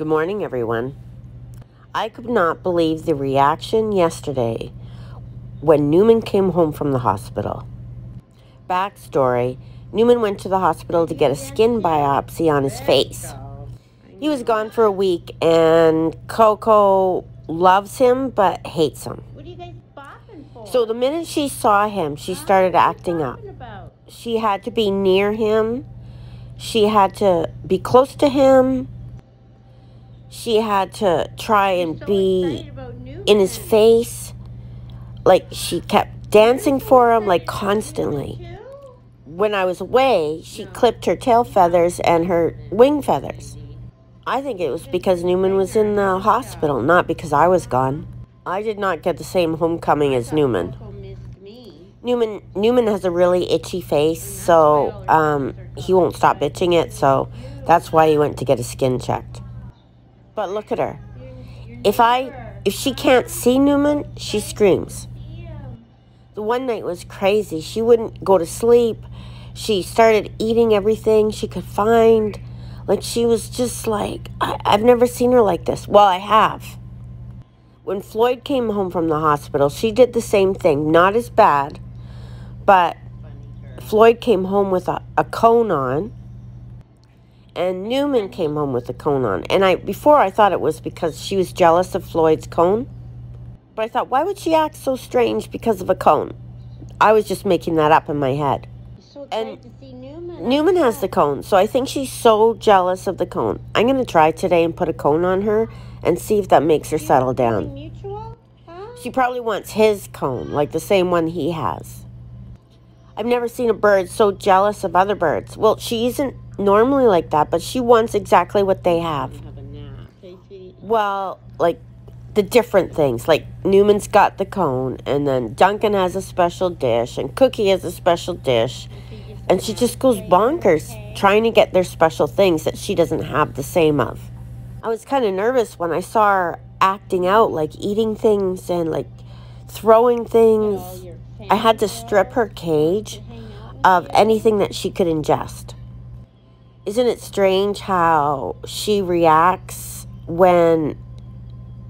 Good morning, everyone. I could not believe the reaction yesterday when Newman came home from the hospital. Backstory Newman went to the hospital to get a skin biopsy on his face. He was gone for a week, and Coco loves him but hates him. What are you guys bopping for? So the minute she saw him, she started acting up. She had to be near him. She had to be close to him. She had to try and be excited about Newman. in his face. Like she kept dancing for him, like constantly. When I was away, she clipped her tail feathers and her wing feathers. I think it was because Newman was in the hospital, not because I was gone. I did not get the same homecoming as Newman. Coco missed me. Newman Newman has a really itchy face, so um, he won't stop itching it. So that's why he went to get his skin checked. But look at her. If I if she can't see Newman, she screams. The one night was crazy. She wouldn't go to sleep. She started eating everything she could find. Like she was just like I, I've never seen her like this. Well, I have. When Floyd came home from the hospital, she did the same thing. Not as bad, but Floyd came home with a, a cone on, and Newman came home with a cone on. And I before I thought it was because she was jealous of Floyd's cone, but I thought why would she act so strange because of a cone? I was just making that up in my head. So And to see Newman. Newman has the cone, so I think she's so jealous of the cone. I'm gonna try today and put a cone on her and see if that makes her settle down. Mutual? Huh? She probably wants his cone, like the same one he has. I've never seen a bird so jealous of other birds. Well, she isn't normally like that, but she wants exactly what they have. Have a nap. Hey, sweetie. Well, like the different things. Like Newman's got the cone, and then Duncan has a special dish, and Cookie has a special dish. And she just goes bonkers trying to get their special things that she doesn't have the same of. I was kind of nervous when I saw her acting out, like eating things and like throwing things. I had to strip her cage hang out with of anything that she could ingest. Isn't it strange how she reacts when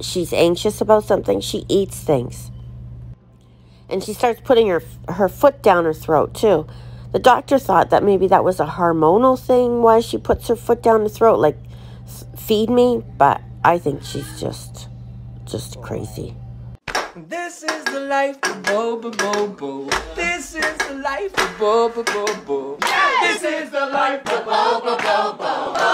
she's anxious about something? She eats things. And she starts putting her her foot down her throat too. The doctor thought that maybe that was a hormonal thing why she puts her foot down her throat like feed me, but I think she's just just crazy. This is the life of Boba Bobo. This is the life of Boba Bobo. This is the life of Bo Bo Bo Bo.